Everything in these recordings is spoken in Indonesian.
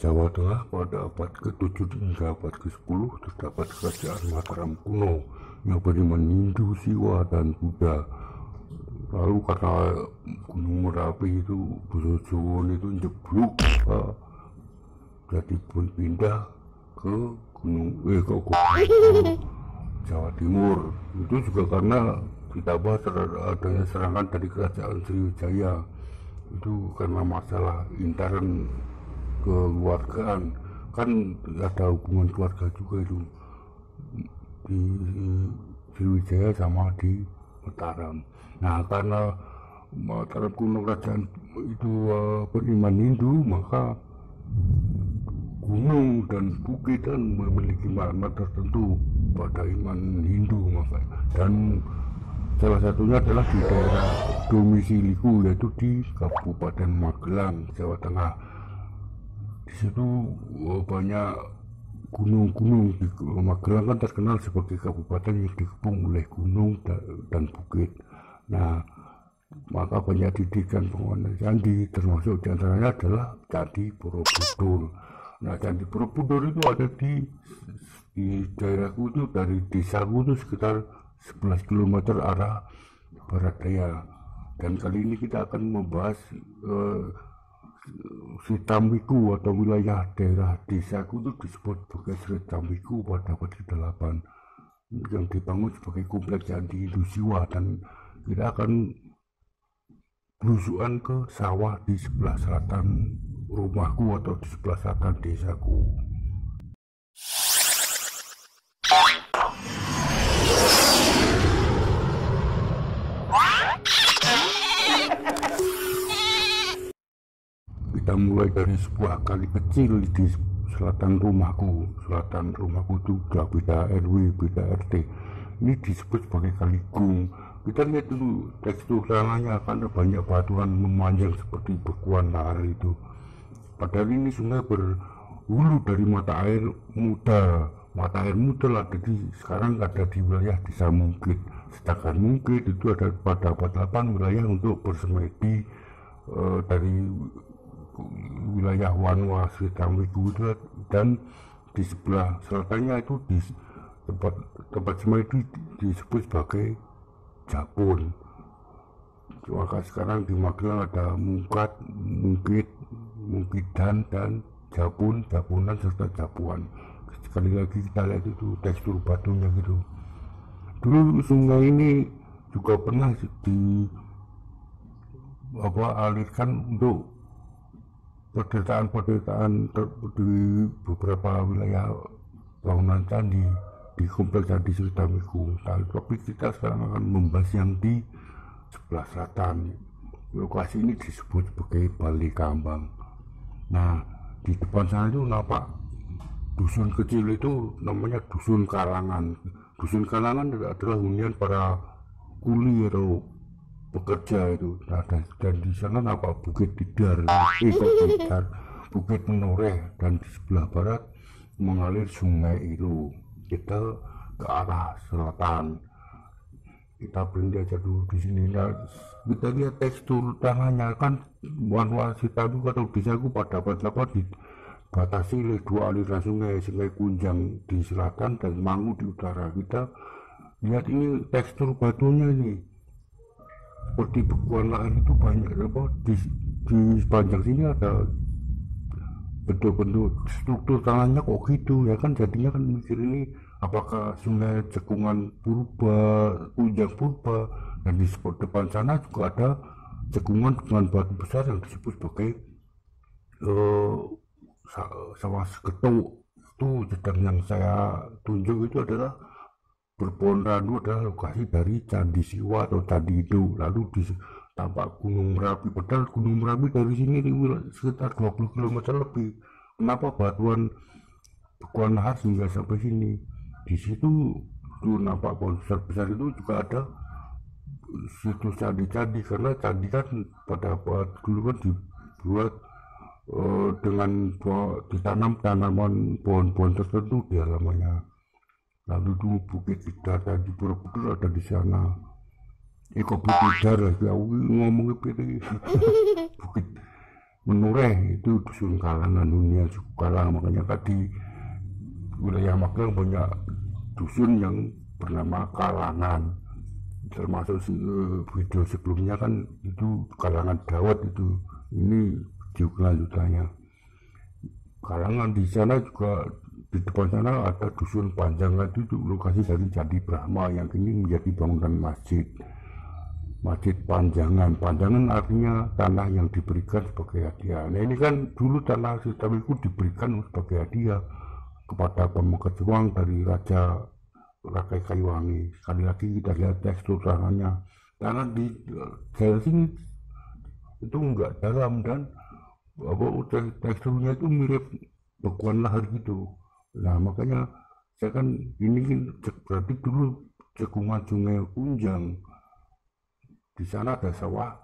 Jawa Tengah pada abad ke-7 hingga abad ke-10 terdapat kerajaan Mataram kuno yang beriman Hindu, Siwa, dan Buddha. Lalu karena Gunung Merapi itu Bosojoon itu jeblok uh, jadi pindah ke Gunung eh ke Jawa Timur. Itu juga karena ditambah adanya serangan dari kerajaan Sriwijaya. Itu karena masalah intern keluargaan. Kan ada hubungan keluarga juga itu. Di Sriwijaya sama di Mataram. Nah karena Mataram kuno kerajaan itu uh, beriman Hindu maka gunung dan bukit kan memiliki makna tertentu pada iman Hindu maka. Dan Salah satunya adalah di daerah domisiliku yaitu di Kabupaten Magelang, Jawa Tengah. Di situ oh, banyak gunung-gunung di Magelang kan terkenal sebagai kabupaten yang dikepung oleh gunung dan bukit. Nah, maka banyak didikan penguasa candi termasuk di antaranya adalah candi Borobudur. Nah, candi Borobudur itu ada di di daerahku itu dari desaku itu sekitar 11 km arah barat daya dan kali ini kita akan membahas uh, Sritamiku atau wilayah daerah desaku itu disebut sebagai Sritamiku pada abad ke-8 yang dibangun sebagai kompleks candi Hindu dan kita akan belusuan ke sawah di sebelah selatan rumahku atau di sebelah selatan desaku. Kita mulai dari sebuah kali kecil di selatan rumahku. Selatan rumahku sudah beda RW beda RT ini disebut sebagai kali gung kita lihat dulu tekstur tanahnya karena banyak batuan memanjang seperti bekuan lahar itu. Padahal ini sungai berhulu dari mata air muda. Mata air muda lah jadi sekarang ada di wilayah desa Mungkit. Sedangkan Mungkit itu ada pada abad 8 wilayah untuk bersemedi uh, dari wilayah Wanwa Sritamwiku itu dan di sebelah selatannya itu di tempat tempat semua itu disebut sebagai Japun. Maka sekarang di Magelang ada Mungkat, Mungkit, Mungkidan dan Japun, Japunan serta Japuan. Sekali lagi kita lihat itu tekstur batunya gitu. Dulu sungai ini juga pernah di apa alirkan untuk penderitaan-penderitaan di beberapa wilayah bangunan candi di kompleks candi Sritamiku. Tapi kita sekarang akan membahas yang di sebelah selatan. Lokasi ini disebut sebagai Bali Kambang. Nah, di depan sana itu nampak dusun kecil itu namanya dusun Kalangan. Dusun Kalangan adalah hunian para kuli atau bekerja itu nah, dan, di sana apa Bukit Tidar eh Tidar Bukit Menoreh dan di sebelah barat mengalir sungai itu kita ke arah selatan. Kita berhenti aja dulu di sini. Nah, kita lihat tekstur tanahnya kan warna Sitabu atau desaku pada abad di batasi oleh dua aliran sungai sungai Kunjang di selatan dan Mangu di utara kita. Lihat ini tekstur batunya ini seperti bekuan lahan itu banyak apa? Di, di sepanjang sini ada bentuk-bentuk struktur tanahnya kok gitu. Ya kan jadinya kan mikir ini apakah sungai cekungan purba ujang purba dan di depan sana juga ada cekungan dengan batu besar yang disebut sebagai uh, sawah seketuk itu sedang yang saya tunjuk itu adalah Berbon Randu adalah lokasi dari Candi Siwa atau Candi Hindu. Lalu di tampak Gunung Merapi. Padahal Gunung Merapi dari sini sekitar 20 km lebih. Kenapa batuan bekuan lahar hingga sampai sini? Di situ tuh nampak pohon besar-besar itu juga ada situs candi-candi karena candi kan pada abad dulu kan dibuat uh, dengan ditanam tanaman pohon-pohon tertentu di halamannya lalu dulu bukit Tidar tadi Borobudur ada di sana. Kok bukit lagi aku ngomongnya pilih bukit Menureh itu dusun kalangan dunia suku kalang. Makanya tadi wilayah Magelang banyak dusun yang bernama kalangan. Termasuk video sebelumnya kan itu kalangan Dawat itu. Ini video kelanjutannya kalangan di sana juga di depan sana ada dusun panjang itu, lokasi dari Candi Brahma yang kini menjadi bangunan masjid. Masjid panjangan. Panjangan artinya tanah yang diberikan sebagai hadiah. Nah ini kan dulu tanah sistem itu diberikan sebagai hadiah kepada pemekat uang dari Raja Rakai Kayuwangi sekali lagi kita lihat tekstur tanahnya. Tanah di daerah sini itu enggak dalam dan apa teksturnya itu mirip bekuan lahar gitu nah makanya saya kan ini berarti dulu cekungan sungai Kunjang di sana ada sawah.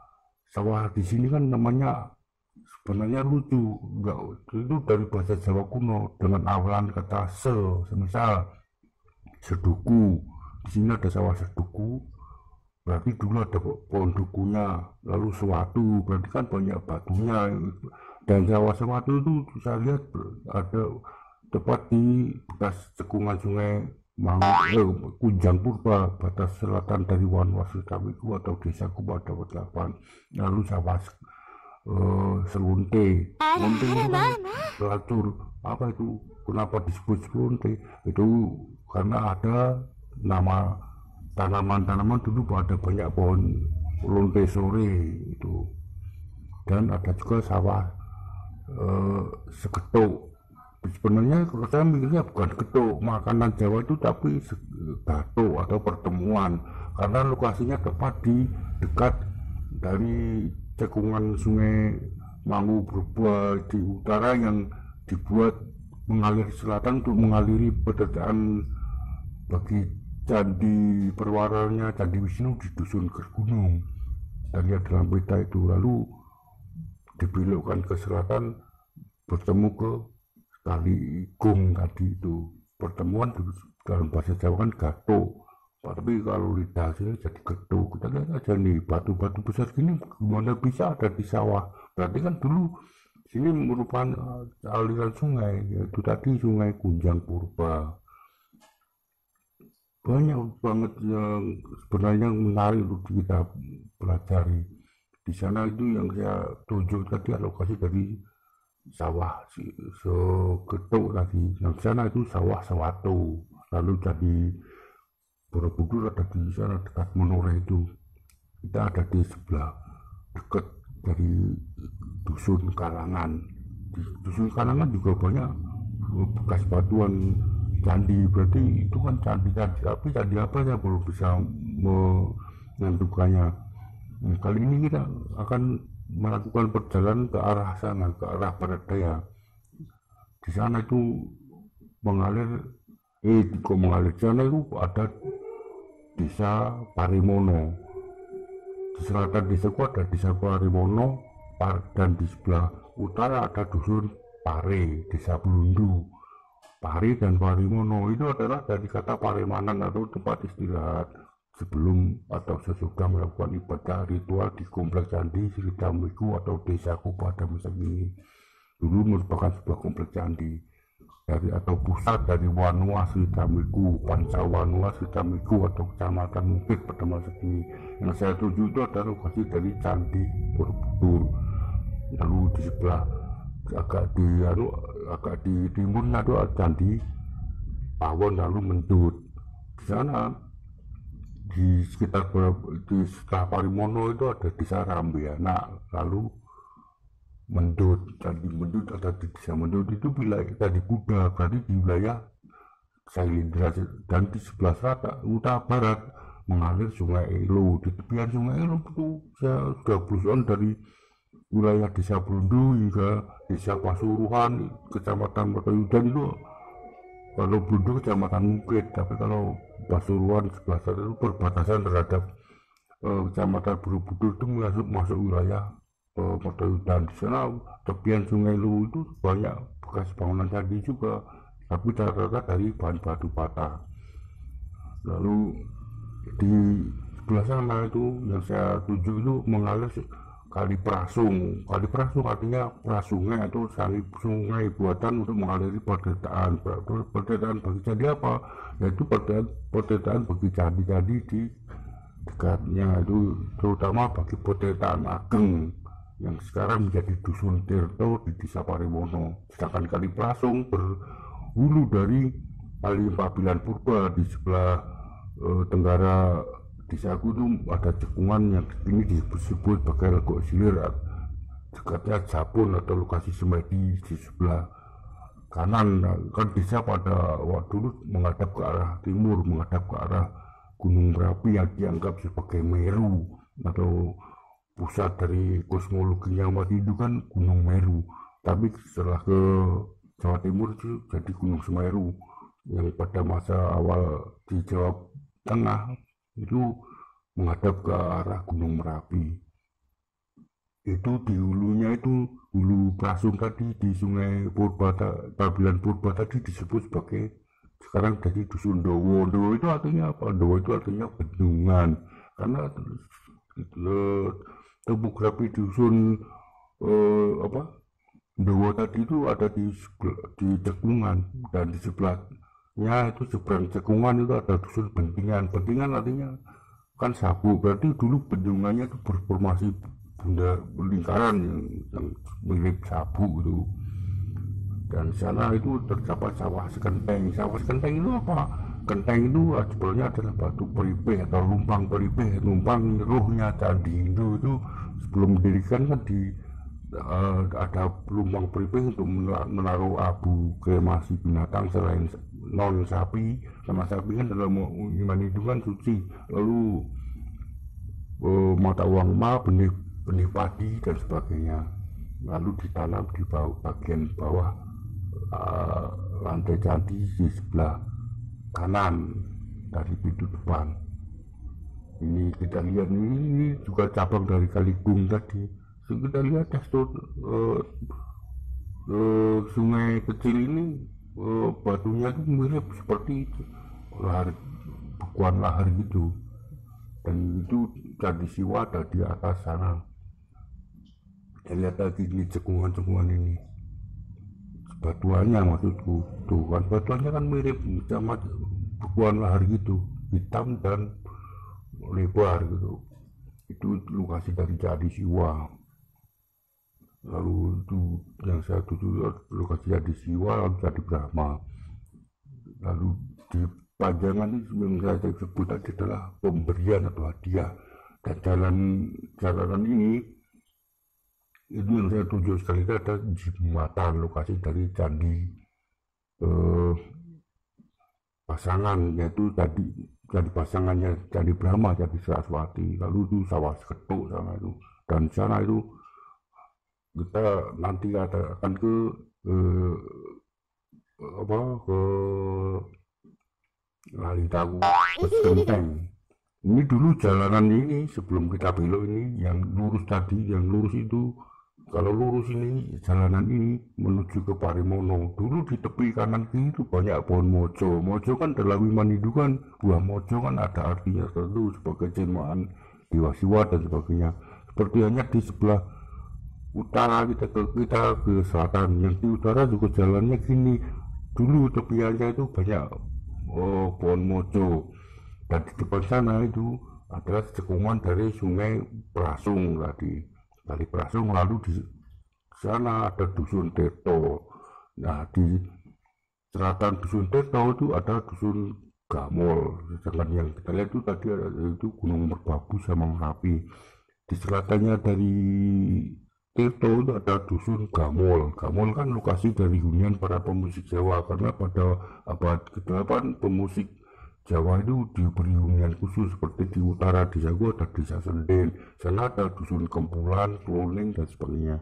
Sawah di sini kan namanya sebenarnya lucu. Enggak itu dari bahasa Jawa kuno dengan awalan kata se semisal seduku. Di sini ada sawah seduku. Berarti dulu ada pohon dukunya lalu suatu. Berarti kan banyak batunya. Dan sawah suatu itu saya lihat ada tepat di bekas cekungan sungai Mangu, eh, Kunjang Purba, batas selatan dari Wanwasu Tawiku atau Desa Kuba dapat 8 lalu sawah uh, Selunte Selunte itu kan apa itu kenapa disebut Selunte? Itu karena ada nama tanaman-tanaman dulu ada banyak pohon lonte sore itu. Dan ada juga sawah uh, seketuk sebenarnya kalau saya mikirnya bukan ketuk makanan Jawa itu tapi gato atau pertemuan. Karena lokasinya tepat di dekat dari cekungan sungai Mangu berbuah di utara yang dibuat mengalir selatan untuk mengaliri pedesaan bagi candi perwaranya candi Wisnu di dusun Kergunung. Dan dalam peta itu lalu dibelokkan ke selatan bertemu ke kali gung tadi itu. Pertemuan dalam bahasa Jawa kan gato. Tapi kalau lidah sini jadi getuk kita lihat aja nih batu-batu besar gini gimana bisa ada di sawah? Berarti kan dulu sini merupakan eh, aliran sungai yaitu tadi sungai Kunjang Purba. Banyak banget yang sebenarnya menarik untuk kita pelajari. Di sana itu yang saya tunjuk tadi alokasi dari sawah so ketuk tadi yang sana itu sawah sawatu lalu jadi Borobudur ada di sana dekat Menore itu. Kita ada di sebelah dekat dari dusun Kalangan di dusun Kalangan juga banyak bekas batuan candi. Berarti itu kan candi-candi tapi candi apa ya belum bisa menentukannya. Nah, kali ini kita akan melakukan perjalanan ke arah sana ke arah barat daya. Di sana itu mengalir eh kok mengalir? Di sana itu ada desa Parimono. Di selatan desa itu ada desa Parimono dan di sebelah utara ada dusun Pare desa Belundu. Pare dan Parimono itu adalah dari kata Paremanan atau tempat istirahat sebelum atau sesudah melakukan ibadah ritual di kompleks candi Sri Damiku atau desaku pada masa ini dulu merupakan sebuah kompleks candi dari atau pusat dari Wanua Sri Damiku, Panca Wanua Sri Damiku atau kecamatan Mukit pada masa ini. Yang saya tuju itu adalah lokasi dari candi Borobudur. Lalu di sebelah agak di lalu agak di timur itu candi Pawon lalu Mendut. Di sana di sekitar di setelah Parimono itu ada desa Rambiana. Lalu Mendut tadi Mendut ada di desa Mendut itu wilayah tadi Kuda berarti di wilayah Sailindra dan di sebelah selatan utara barat mengalir Sungai Elo. Di tepian Sungai Elo itu saya sudah berusaha dari wilayah desa Brundu hingga desa Pasuruan kecamatan Matayudan itu kalau Brundu kecamatan Mukit tapi kalau Pasuruan sebelah sana itu perbatasan terhadap uh, kecamatan Borobudur itu masuk masuk wilayah uh, dan di sana tepian Sungai Luwu itu banyak bekas bangunan candi juga tapi rata-rata dari bahan batu bata lalu di sebelah sana itu yang saya tuju itu mengalir kali Prasung. Kali Prasung artinya prasungai atau sungai buatan untuk mengaliri perdetaan. Perdetaan bagi candi apa? Yaitu perdetaan, perdetaan bagi candi-candi di dekatnya itu terutama bagi perdetaan Ageng yang sekarang menjadi dusun Tirto di desa Parimono. Sedangkan kali Prasung berhulu dari kali Pabilan Purba di sebelah uh, tenggara desa aku itu ada cekungan yang ini disebut sebagai legok silir dekatnya Japun atau lokasi semedi di sebelah kanan. Kan desa pada waktu dulu menghadap ke arah timur menghadap ke arah Gunung Merapi yang dianggap sebagai Meru atau pusat dari kosmologinya umat Hindu kan Gunung Meru. Tapi setelah ke Jawa Timur itu jadi Gunung Semeru yang pada masa awal di Jawa Tengah itu menghadap ke arah Gunung Merapi. Itu di hulunya itu hulu Prasung tadi di sungai Purba Babilan Purba tadi disebut sebagai sekarang jadi dusun Dowo Dowo itu artinya apa? Dowo itu artinya bendungan. Karena topografi dusun eh, apa? Dowo tadi itu ada di di cekungan dan di sebelahnya itu seberang cekungan itu ada dusun bentingan. Bentingan artinya kan sabu. Berarti dulu bendungannya itu berformasi bunda lingkaran yang, yang mirip sabu itu. Dan sana itu terdapat sawah sekenteng. Sawah sekenteng itu apa? Kenteng itu sebenarnya adalah batu peripeh atau lumpang peripeh. Lumpang rohnya candi Hindu itu sebelum didirikan kan di uh, ada lumpang peripeh untuk menaruh abu kremasi binatang selain non sapi. Sama sapi kan dalam iman itu kan suci. Lalu uh, mata uang ma benih benih padi dan sebagainya. Lalu ditanam di bawah bagian bawah uh, lantai candi di sebelah kanan dari pintu depan. Ini kita lihat ini, juga cabang dari Kaligung tadi. Kita lihat tekstur uh, uh, sungai kecil ini uh, batunya itu mirip seperti itu. Lahar bekuan lahar gitu. Dan itu jadi siwa ada di atas sana. Kita lihat lagi di cekungan-cekungan ini. Batuannya maksudku. Tuh kan batuannya kan mirip sama bekuan lahar gitu. Hitam dan lebar gitu. Itu lokasi dari jadi siwa lalu itu yang saya tuju lokasi jadi siwa lalu jadi Brahma. Lalu di panjangan itu yang saya sebut tadi adalah pemberian atau hadiah. Dan jalan jalanan ini itu yang saya tuju sekali itu ada jembatan lokasi dari candi eh, pasangan yaitu tadi jadi pasangannya jadi Brahma jadi Saraswati. Lalu itu sawah seketuk sana itu. Dan sana itu kita nanti akan ke eh, apa ke lali tahu Genteng. Ini dulu jalanan ini sebelum kita belok ini yang lurus tadi yang lurus itu kalau lurus ini jalanan ini menuju ke Parimono. Dulu di tepi kanan kiri itu banyak pohon mojo. Mojo kan dalam iman itu kan buah mojo kan ada artinya tertentu sebagai jelmaan dewa siwa dan sebagainya. Seperti hanya di sebelah utara kita ke kita ke selatan. Yang di utara juga jalannya gini dulu tepiannya itu banyak. Oh, pohon mojo. Dan di depan sana itu adalah cekungan dari sungai Prasung tadi. Dari Prasung lalu di sana ada dusun Teto. Nah di selatan dusun Teto itu ada dusun Gamol. Sedangkan yang kita lihat itu tadi ada itu Gunung Merbabu sama Merapi. Di selatannya dari Tirto itu ada dusun Gamol. Gamol kan lokasi dari hunian para pemusik Jawa karena pada abad ke-8 pemusik Jawa itu diberi hunian khusus seperti di utara di Jawa ada desa Senden, sana ada dusun Kempulan, Kloning dan sebagainya.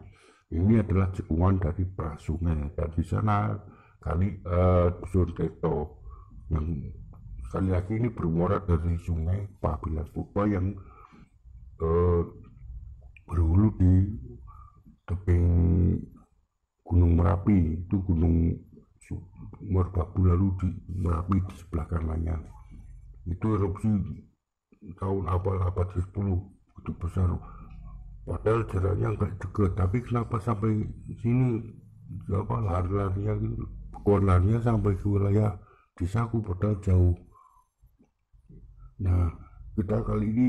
Ini adalah cekungan dari prasungai dan di sana kali uh, dusun Teto yang sekali lagi ini bermuara dari sungai Pabilan Purba yang uh, berhulu di tebing Gunung Merapi itu Gunung Merbabu lalu di Merapi di sebelah kanannya. Itu erupsi tahun awal abad ke-10 itu besar. Padahal jaraknya nggak deket tapi kenapa sampai sini? Apa lari-larinya gitu larinya sampai ke wilayah desaku padahal jauh. Nah kita kali ini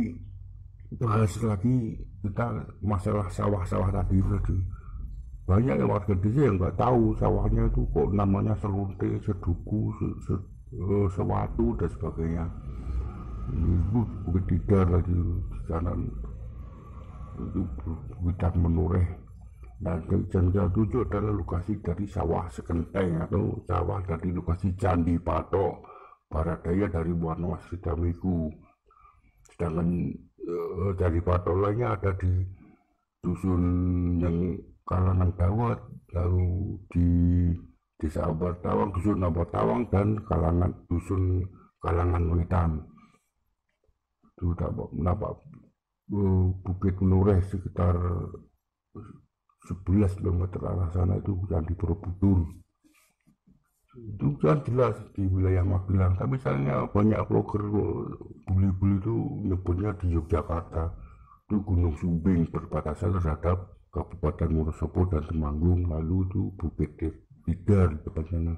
bahas lagi kita masalah sawah-sawah tadi tadi banyak yang warga desa yang nggak tahu sawahnya itu kok namanya selunte, seduku, se, se, uh, sewatu dan sebagainya. Itu bukit lagi di sana itu bukit menureh. Dan Jangga tujuh adalah lokasi dari sawah sekenteng atau sawah dari lokasi Candi Patok barat daya dari Warna Damiku sedangkan Candi Patok lainnya ada di dusun yang kalangan dawat lalu di desa Tawang, dusun Tawang dan kalangan dusun kalangan wetan. Itu dapat mendapat bukit Nureh sekitar 11 km arah sana itu Candi Borobudur itu kan jelas di wilayah Magelang. Tapi misalnya banyak vlogger buli-buli itu nyebutnya di Yogyakarta. Itu Gunung Sumbing berbatasan terhadap Kabupaten Wonosobo dan Temanggung lalu itu Bukit Tidar di depan sana.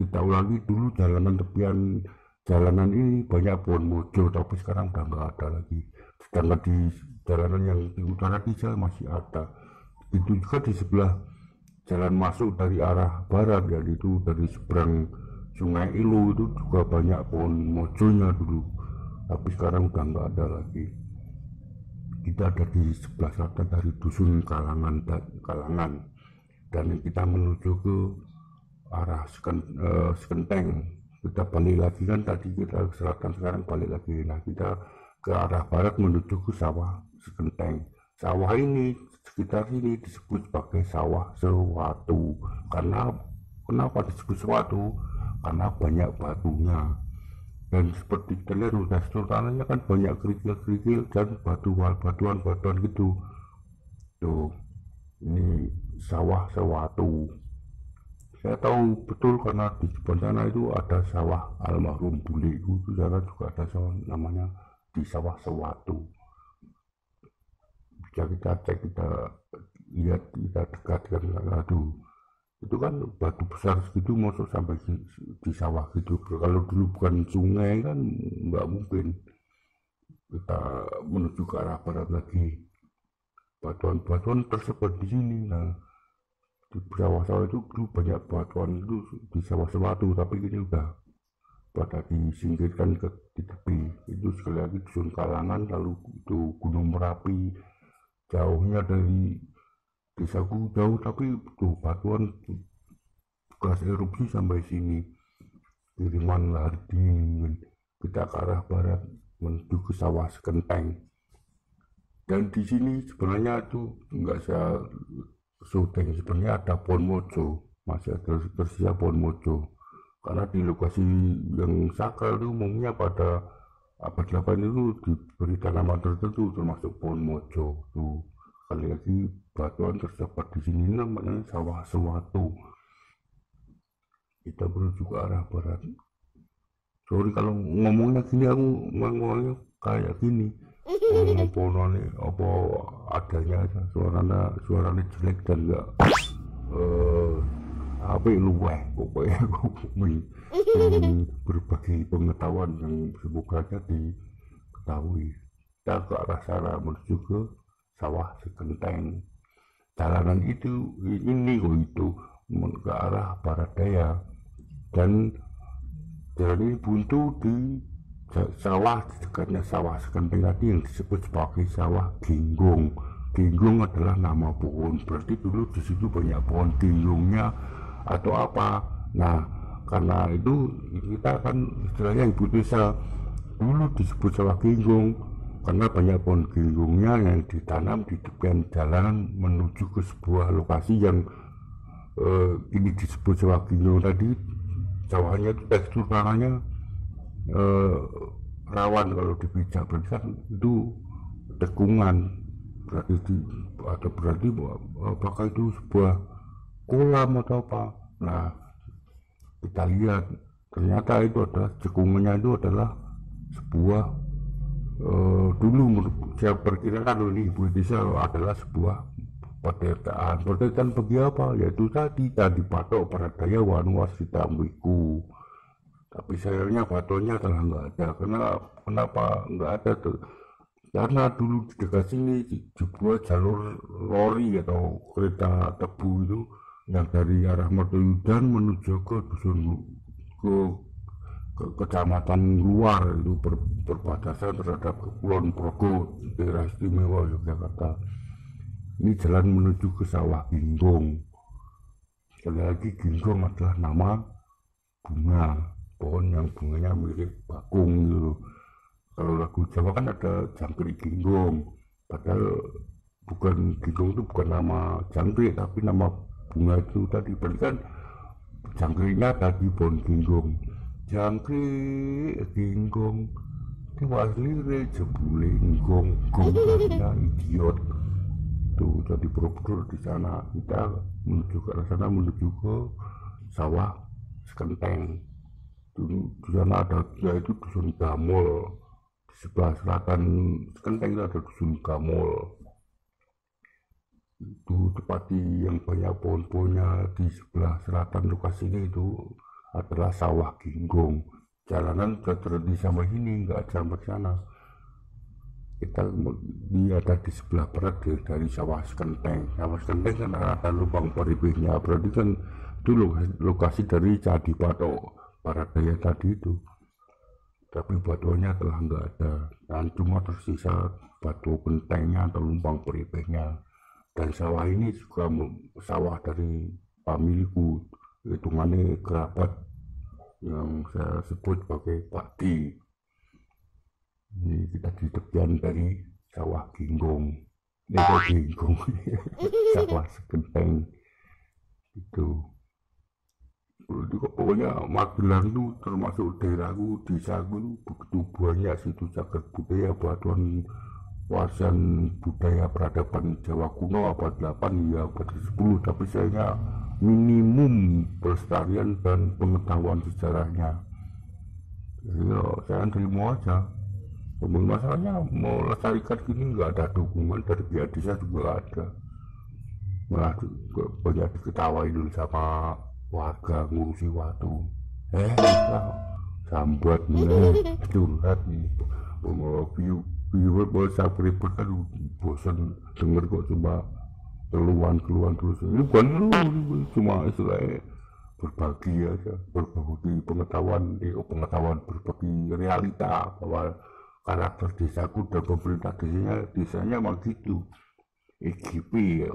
Kita ulangi dulu jalanan tepian jalanan ini banyak pohon mojo tapi sekarang udah nggak ada lagi. Sedangkan di jalanan yang di utara Tijal masih ada. Itu juga di sebelah jalan masuk dari arah barat ya itu dari seberang sungai Ilu itu juga banyak pohon mojonya dulu. Tapi sekarang udah nggak ada lagi. Kita ada di sebelah selatan dari dusun Kalangan dan Kalangan. Dan kita menuju ke arah uh, Sekenteng. Kita balik lagi kan tadi kita ke selatan sekarang balik lagi. Nah kita ke arah barat menuju ke sawah Sekenteng. Sawah ini sekitar ini disebut sebagai sawah sewatu karena kenapa disebut sewatu karena banyak batunya. Dan seperti kita lihat udah sultananya kan banyak kerikil-kerikil dan batuan batuan-batuan gitu. Tuh ini sawah sewatu saya tahu betul karena di depan sana itu ada sawah almarhum bule itu sana juga ada sawah namanya di sawah sewatu kita cek kita lihat kita dekatkan aduh. Itu kan batu besar segitu masuk sampai di, di sawah gitu. Kalau dulu bukan sungai kan nggak mungkin kita menuju ke arah barat lagi. Batuan-batuan tersebar di sini. Nah di sawah-sawah itu dulu banyak batuan itu di sawah-sawah itu tapi ini udah pada disingkirkan ke di tepi. Itu sekali lagi dusun kalangan lalu itu gunung merapi jauhnya dari desaku jauh tapi tuh batuan bekas erupsi sampai sini. Kiriman lahar dingin kita ke arah barat menuju ke sawah sekenteng. Dan di sini sebenarnya itu enggak saya syuting sebenarnya ada pohon mojo. Masih ada tersisa pohon mojo. Karena di lokasi yang sakral itu umumnya pada abad 8 itu diberi tanaman tertentu termasuk pohon mojo tuh sekali lagi batuan tersebar di sini namanya sawah sewatu kita menuju ke arah barat. Sorry kalau ngomongnya gini aku ngomongnya kayak gini. Ngomong nih apa adanya suaranya suaranya jelek dan enggak uh, apa luweh pokoknya aku berbagi pengetahuan yang semoga diketahui kita ke arah sana menuju ke sawah sekenteng. Jalanan itu ini kok itu. Ke arah barat daya. Dan jalan ini buntu di sawah dekatnya sawah sekenteng tadi yang disebut sebagai sawah ginggong ginggong adalah nama pohon. Berarti dulu di situ banyak pohon. Ginggongnya atau apa. Nah karena itu kita kan istilahnya ibu desa. Dulu disebut sawah ginggong karena banyak pohon ginggungnya yang ditanam di tepian jalan menuju ke sebuah lokasi yang uh, ini disebut sawah ginggong tadi. Sawahnya itu tekstur tanahnya uh, rawan kalau dipijak berarti kan itu tekungan. Berarti di, atau berarti apakah itu sebuah kolam atau apa. Nah kita lihat. Ternyata itu adalah cekungannya itu adalah sebuah uh, dulu saya perkirakan ini ibu desa adalah sebuah penderitaan penderitaan bagi apa? Yaitu tadi tadi patok para daya wanu wasita ambiku tapi sayangnya patonya telah nggak ada. Kenapa kenapa nggak ada tuh? Karena dulu di dekat sini dibuat jalur lori atau kereta tebu itu yang dari arah Mertoyudan menuju ke dusun ke, ke kecamatan luar itu ber, berbatasan terhadap Kepulauan Progo daerah istimewa Yogyakarta. Ini jalan menuju ke sawah Ginggong sekali lagi Ginggong adalah nama bunga pohon yang bunganya mirip bakung gitu. Kalau lagu Jawa kan ada jangkrik ginggong padahal bukan ginggong itu bukan nama jangkrik tapi nama bunga itu tadi berarti kan jangkriknya tadi pohon ginggong jangkrik ginggong diwasli jebule ginggong gong idiot. Tuh jadi borobudur di sana. Kita menuju ke sana menuju ke sawah sekenteng. Dulu di sana ada yaitu dusun Gamol sebelah selatan Kenteng itu ada dusun Gamol itu tepati yang banyak pohon-pohonnya di sebelah selatan lokasi ini itu adalah sawah ginggong jalanan sudah terhenti sampai sini nggak sampai sana. Kita ini ada di sebelah barat dari sawah sekenteng sawah sekenteng kan ada lubang peribihnya berarti kan itu lokasi dari Cadi Patok para daya tadi itu. Tapi batuannya telah enggak ada. Dan cuma tersisa batu gentengnya atau lumpang peripehnya dan sawah ini juga sawah dari pamilikku hitungannya kerabat yang saya sebut sebagai pakti ini kita di tepian dari sawah ginggong ini ginggong sawah segenteng. Itu. Itu pokoknya Magelang itu termasuk daerahku desaku itu begitu banyak situ cagar budaya batuan warisan budaya peradaban Jawa kuno abad 8 ya abad 10 tapi saya minimum pelestarian dan pengetahuan sejarahnya. Jadi ya, saya terima aja. Namun masalahnya mau lestarikan gini nggak ada dukungan dari pihak desa juga ada. Malah banyak diketawain dulu sama warga ngurusi waktu eh sambat nih curhat nih. Mau view boleh saya ribet kan bosan denger kok cuma keluhan-keluhan terus. Ini bukan lu cuma istilahnya berbagi aja berbagi pengetahuan eh, pengetahuan berbagi realita bahwa karakter desaku dan pemerintah desanya desanya emang gitu. EGP ya.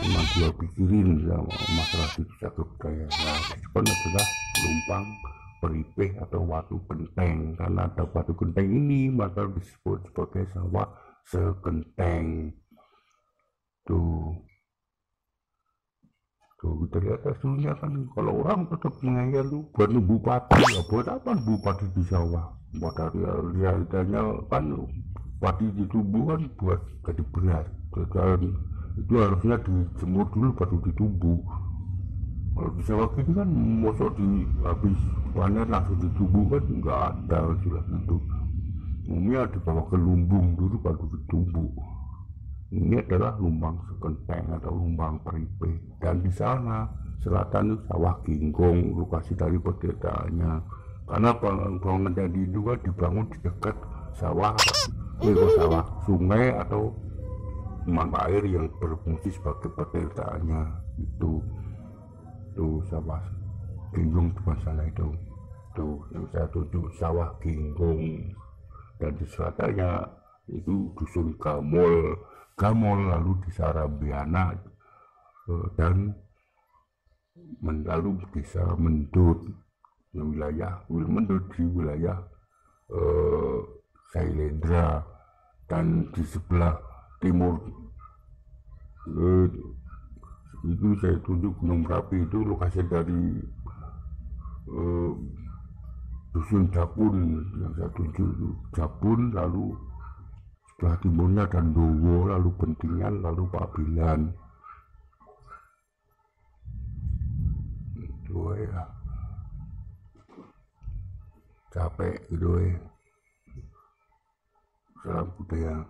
Memang dia pikirin sama masalah di cagar budaya nah depan adalah lumpang peripeh atau watu genteng. Karena ada batu genteng ini maka disebut sebagai sawah sekenteng tuh. Tuh lihat hasilnya kan. Kalau orang tetap mengayal tuh buat bupati ya buat apa bupati di sawah? Buat realitanya kan padi ditumbuh kan buat jadi beras. Dan itu harusnya dijemur dulu baru ditumbuh kalau bisa waktu ini kan mosok di habis panen langsung ditumbuh kan nggak ada sudah itu umumnya dibawa ke lumbung dulu baru ditumbuh ini adalah lumbang sekenteng atau lumbang peripe. Dan di sana selatan itu sawah ginggong lokasi dari perdetaannya karena bangunan jadi juga dibangun di dekat sawah itu sawah sungai atau mata air yang berfungsi sebagai perdeltaannya itu tuh sawah ginggong di masalah itu. Tuh yang saya tunjuk sawah ginggong dan di selatannya itu dusun Gamol. Gamol lalu di Sarabiana eh, dan lalu desa Mendut. Wilayah Mendut di wilayah eh, Sailendra. Dan di sebelah timur eh, itu saya tunjuk Gunung Merapi itu lokasi dari eh, dusun Japun yang saya tunjuk itu. Japun lalu sebelah timurnya dan Dowo lalu Bentingan lalu Pabilan. Itu ya. Capek gitu ya. Salam budaya